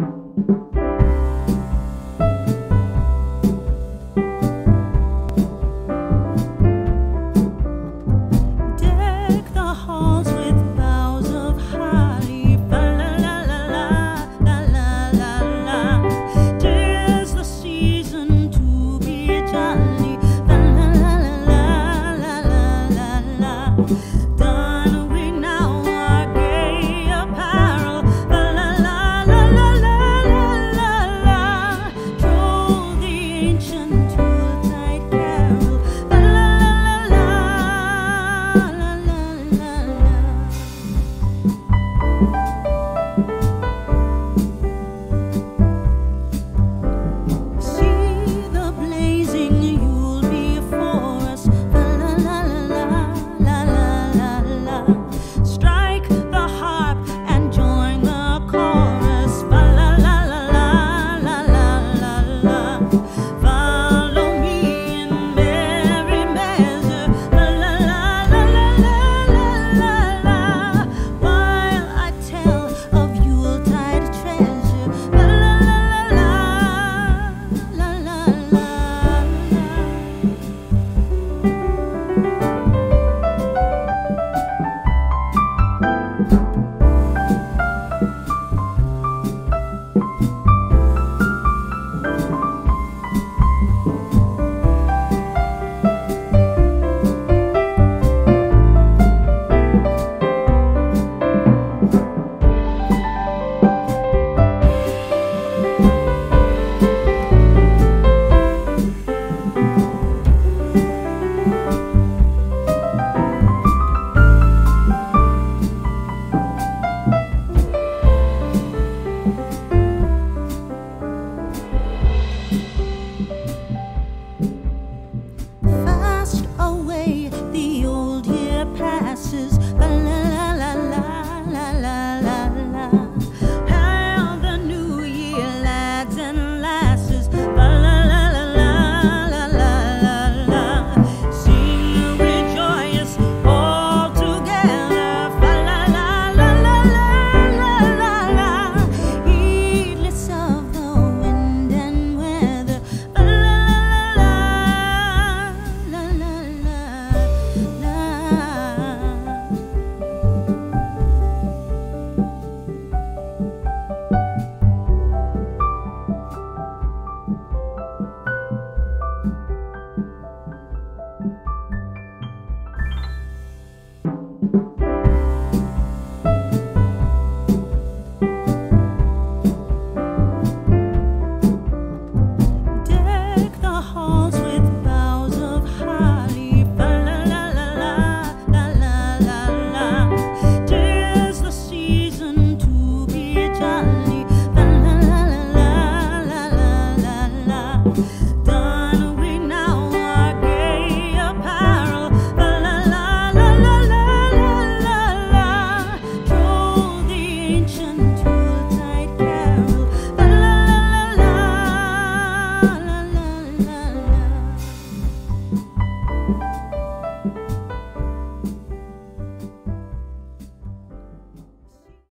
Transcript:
you you.